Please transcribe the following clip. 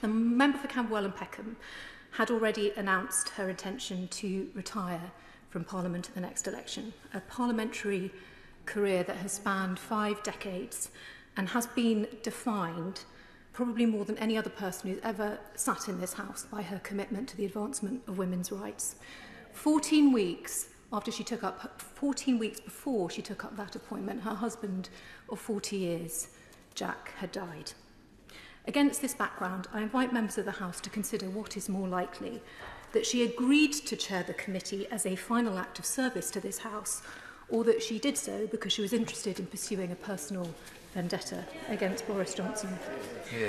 The member for Camberwell and Peckham had already announced her intention to retire from Parliament at the next election, a parliamentary career that has spanned five decades and has been defined probably more than any other person who's ever sat in this house by her commitment to the advancement of women's rights. 14 weeks after she took up 14 weeks before she took up that appointment her husband of 40 years Jack had died Against this background, I invite members of the House to consider what is more likely, that she agreed to chair the committee as a final act of service to this House, or that she did so because she was interested in pursuing a personal vendetta against Boris Johnson. Yeah.